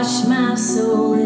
wash my soul.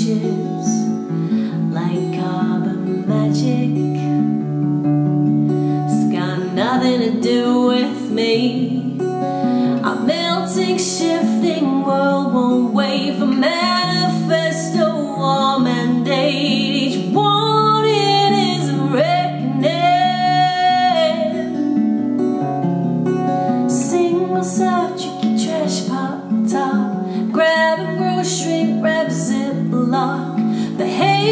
reaches like carbon magic. It's got nothing to do with me. A melting, shifting world won't wait for manifesto or mandate. Each warning is a reckoning. Single subject, trash pop top, Grab a grocery wraps a ziploc. Behaviors